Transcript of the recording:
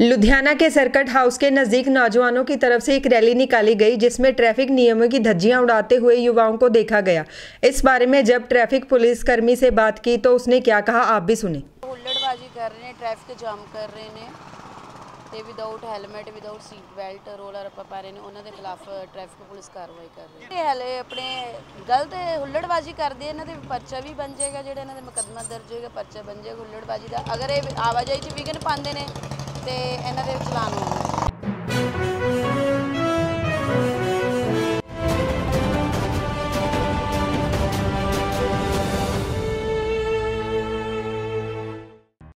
लुधियाना के circuit house के नजदीक नौजवानों की तरफ से एक रैली निकाली गई जिसमें ट्रैफिक नियमों की धज्जियां उड़ाते हुए युवाओं को देखा गया इस बारे में जब ट्रैफिक पुलिस कर्मी से बात की तो उसने क्या कहा आप भी सुने ਹੁੱਲੜਬਾਜ਼ੀ ਕਰ ਰਹੇ ਨੇ ਟ੍ਰੈਫਿਕ ਜਾਮ ਕਰ ਰਹੇ ਨੇ ਤੇ without helmet without seat belt roller ਰੱਪਾ ਪਾ ਰਹੇ ਨੇ ਉਹਨਾਂ ਦੇ ਖਿਲਾਫ ਟ੍ਰੈਫਿਕ ਪੁਲਿਸ ਕਾਰਵਾਈ ਕਰ ਰਹੀ ਹੈ ਇਹ ਹਲੇ ਆਪਣੇ ਗਲਤ ਹੁੱਲੜਬਾਜ਼ੀ ਕਰਦੇ ਆ, ਇਹਨਾਂ ਦੇ ਪਰਚਾ ਵੀ ਬਣ ਜਾਏਗਾ ਜਿਹੜਾ ਇਹਨਾਂ ਦੇ ਮੁਕੱਦਮਾ ਦਰਜ ਹੋਏਗਾ ਪਰਚਾ ਬਣ ਜਾਏਗਾ ਹੁੱਲੜਬਾਜ਼ੀ ਦਾ ਅਗਰ ਇਹ ਆਵਾਜਾਈ 'ਚ ਵਿਘਨ ਪਾਉਂਦੇ ਨੇ ਤੇ ਇਹਨਾਂ ਦੇ ਚਲਾਨ ਹੋਣਗੇ